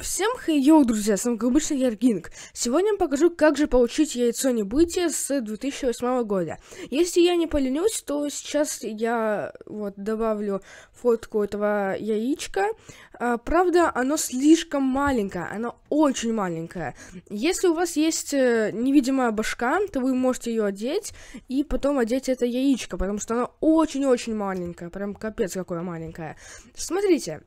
Всем хей-йоу, друзья, с вами как обычно я Гинг. Сегодня я покажу, как же получить яйцо небытия с 2008 года. Если я не поленюсь, то сейчас я вот добавлю фотку этого яичка. А, правда, оно слишком маленькое, оно очень маленькое. Если у вас есть э, невидимая башка, то вы можете ее одеть и потом одеть это яичко, потому что оно очень-очень маленькое, прям капец какое маленькое. Смотрите,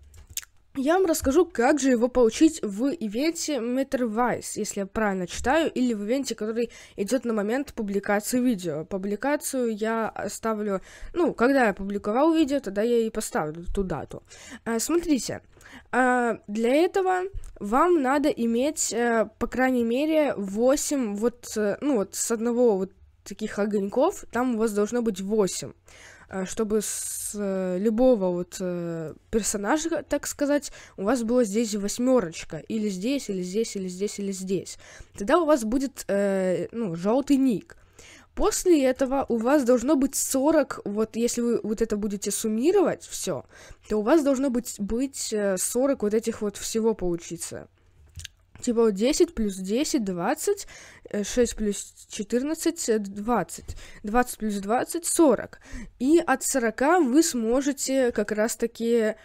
я вам расскажу, как же его получить в ивенте MeterVice, если я правильно читаю, или в ивенте, который идет на момент публикации видео. Публикацию я оставлю, ну, когда я публиковал видео, тогда я и поставлю ту дату. А, смотрите, а, для этого вам надо иметь, а, по крайней мере, 8 вот, э, ну, вот с одного вот таких огоньков, там у вас должно быть 8. Э, чтобы с э, любого вот э, персонажа, так сказать, у вас было здесь восьмерочка, или здесь, или здесь, или здесь, или здесь. Тогда у вас будет, э, ну, желтый ник. После этого у вас должно быть 40, вот если вы вот это будете суммировать все, то у вас должно быть, быть 40 вот этих вот всего получиться. Типа 10 плюс 10, 20, 6 плюс 14, 20. 20 плюс 20, 40. И от 40 вы сможете как раз-таки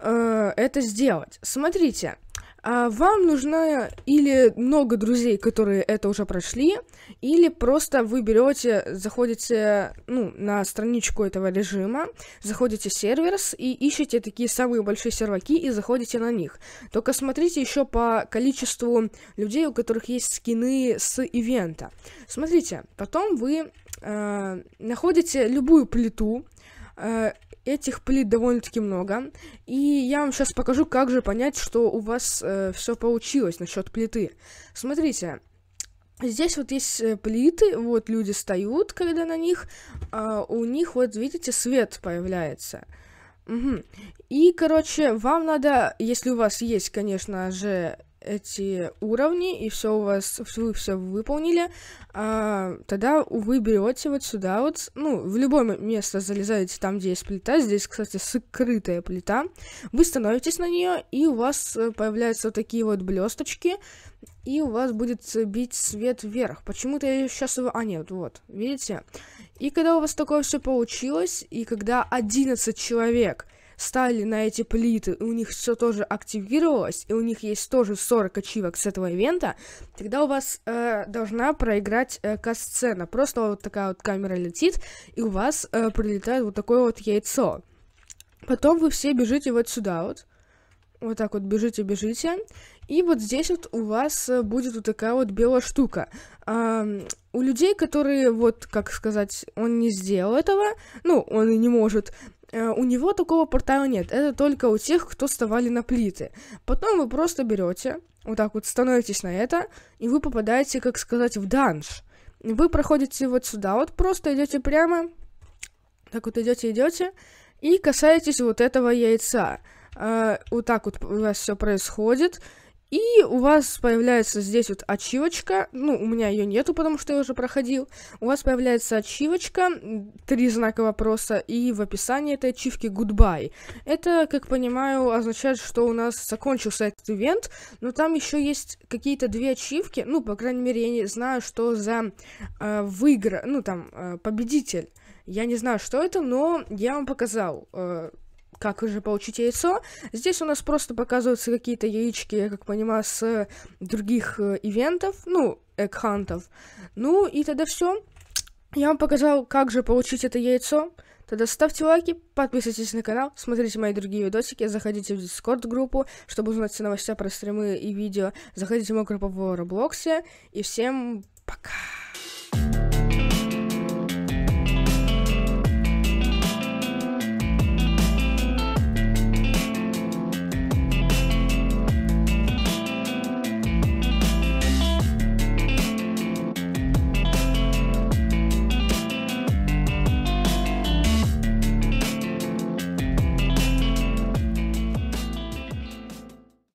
э, это сделать. Смотрите, а вам нужно или много друзей, которые это уже прошли, или просто вы берете, заходите ну, на страничку этого режима, заходите в серверс и ищете такие самые большие серваки и заходите на них. Только смотрите еще по количеству людей, у которых есть скины с ивента. Смотрите, потом вы э, находите любую плиту, этих плит довольно-таки много. И я вам сейчас покажу, как же понять, что у вас э, все получилось насчет плиты. Смотрите, Здесь вот есть э, плиты, вот люди встают, когда на них, а у них вот, видите, свет появляется. Угу. И, короче, вам надо, если у вас есть, конечно же, эти уровни, и все у вас, вы все выполнили, а, тогда вы берете вот сюда вот, ну, в любое место залезаете там, где есть плита, здесь, кстати, скрытая плита, вы становитесь на нее, и у вас э, появляются вот такие вот блесточки, и у вас будет бить свет вверх. Почему-то я сейчас его... А, нет, вот, видите? И когда у вас такое все получилось, и когда 11 человек стали на эти плиты, и у них все тоже активировалось, и у них есть тоже 40 ачивок с этого ивента, тогда у вас э, должна проиграть э, касцена. Просто вот такая вот камера летит, и у вас э, прилетает вот такое вот яйцо. Потом вы все бежите вот сюда вот. Вот так вот бежите, бежите. И вот здесь вот у вас э, будет вот такая вот белая штука. А, у людей, которые, вот, как сказать, он не сделал этого, ну, он и не может, у него такого портала нет. Это только у тех, кто вставали на плиты. Потом вы просто берете, вот так вот становитесь на это, и вы попадаете, как сказать, в данж. Вы проходите вот сюда, вот просто идете прямо, так вот идете, идете, и касаетесь вот этого яйца. Uh, вот так вот у вас все происходит. И у вас появляется здесь вот ачивочка, ну, у меня ее нету, потому что я уже проходил. У вас появляется ачивочка, три знака вопроса, и в описании этой ачивки goodbye. Это, как понимаю, означает, что у нас закончился этот ивент, но там еще есть какие-то две ачивки, ну, по крайней мере, я не знаю, что за э, выигра, ну, там, э, победитель. Я не знаю, что это, но я вам показал. Э, как уже получить яйцо. Здесь у нас просто показываются какие-то яички, я как понимаю, с других э, ивентов, ну, экхантов. Ну, и тогда все. Я вам показал, как же получить это яйцо. Тогда ставьте лайки, подписывайтесь на канал, смотрите мои другие видосики, заходите в Discord группу, чтобы узнать все новости про стримы и видео, заходите в мою группу в Роблоксе, и всем пока!